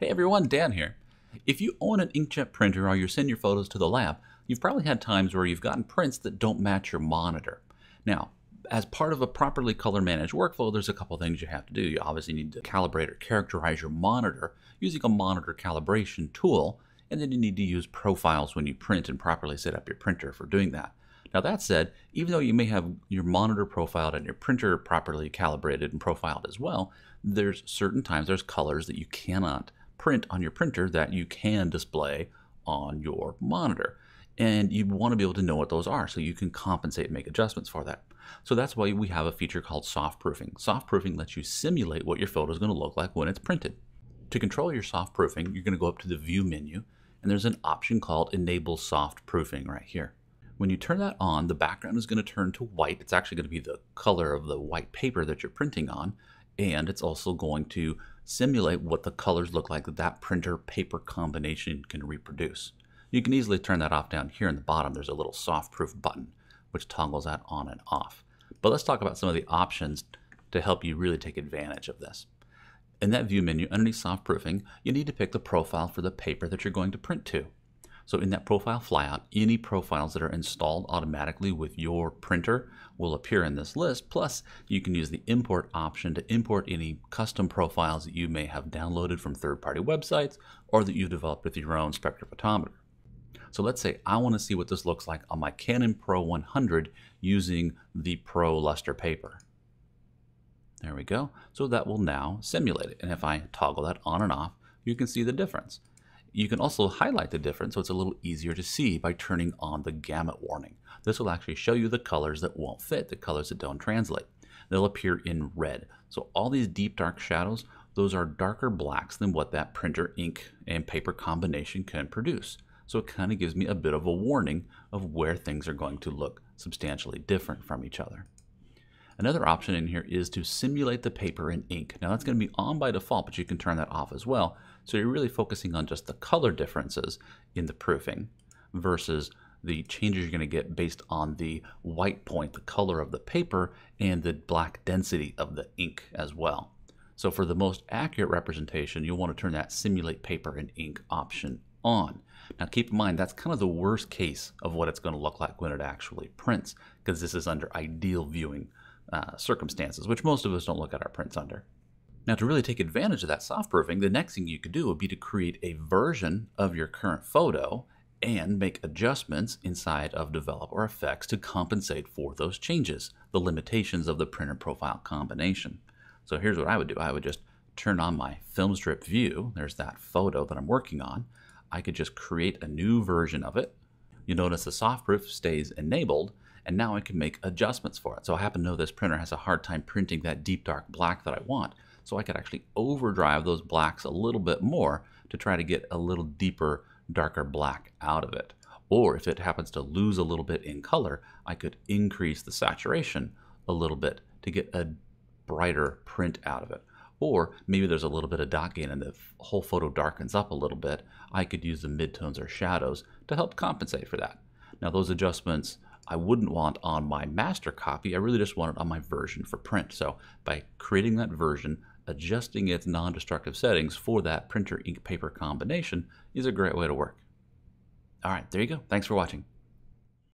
Hey everyone, Dan here. If you own an inkjet printer or you send your photos to the lab, you've probably had times where you've gotten prints that don't match your monitor. Now, as part of a properly color managed workflow, there's a couple things you have to do. You obviously need to calibrate or characterize your monitor using a monitor calibration tool, and then you need to use profiles when you print and properly set up your printer for doing that. Now that said, even though you may have your monitor profiled and your printer properly calibrated and profiled as well, there's certain times there's colors that you cannot print on your printer that you can display on your monitor. And you want to be able to know what those are so you can compensate and make adjustments for that. So that's why we have a feature called soft proofing. Soft proofing lets you simulate what your photo is going to look like when it's printed. To control your soft proofing, you're going to go up to the view menu and there's an option called enable soft proofing right here. When you turn that on, the background is going to turn to white. It's actually going to be the color of the white paper that you're printing on and it's also going to simulate what the colors look like that that printer paper combination can reproduce. You can easily turn that off down here in the bottom. There's a little soft proof button which toggles that on and off. But let's talk about some of the options to help you really take advantage of this. In that view menu underneath soft proofing, you need to pick the profile for the paper that you're going to print to. So in that profile flyout, any profiles that are installed automatically with your printer will appear in this list. Plus, you can use the import option to import any custom profiles that you may have downloaded from third-party websites or that you've developed with your own spectrophotometer. So let's say I want to see what this looks like on my Canon Pro 100 using the Pro Luster paper. There we go. So that will now simulate it. And if I toggle that on and off, you can see the difference. You can also highlight the difference so it's a little easier to see by turning on the gamut warning. This will actually show you the colors that won't fit, the colors that don't translate. They'll appear in red. So all these deep dark shadows, those are darker blacks than what that printer ink and paper combination can produce. So it kind of gives me a bit of a warning of where things are going to look substantially different from each other. Another option in here is to simulate the paper in ink. Now that's going to be on by default, but you can turn that off as well. So you're really focusing on just the color differences in the proofing versus the changes you're going to get based on the white point, the color of the paper, and the black density of the ink as well. So for the most accurate representation, you'll want to turn that simulate paper and ink option on. Now keep in mind, that's kind of the worst case of what it's going to look like when it actually prints, because this is under ideal viewing uh, circumstances, which most of us don't look at our prints under. Now, to really take advantage of that soft proofing, the next thing you could do would be to create a version of your current photo and make adjustments inside of Develop or Effects to compensate for those changes, the limitations of the printer profile combination. So here's what I would do. I would just turn on my film strip view. There's that photo that I'm working on. I could just create a new version of it. You notice the soft proof stays enabled, and now I can make adjustments for it. So I happen to know this printer has a hard time printing that deep dark black that I want. So I could actually overdrive those blacks a little bit more to try to get a little deeper, darker black out of it. Or if it happens to lose a little bit in color, I could increase the saturation a little bit to get a brighter print out of it. Or maybe there's a little bit of dot gain and the whole photo darkens up a little bit. I could use the midtones or shadows to help compensate for that. Now those adjustments I wouldn't want on my master copy. I really just want it on my version for print. So by creating that version, adjusting its non-destructive settings for that printer ink paper combination is a great way to work. All right, there you go. Thanks for watching.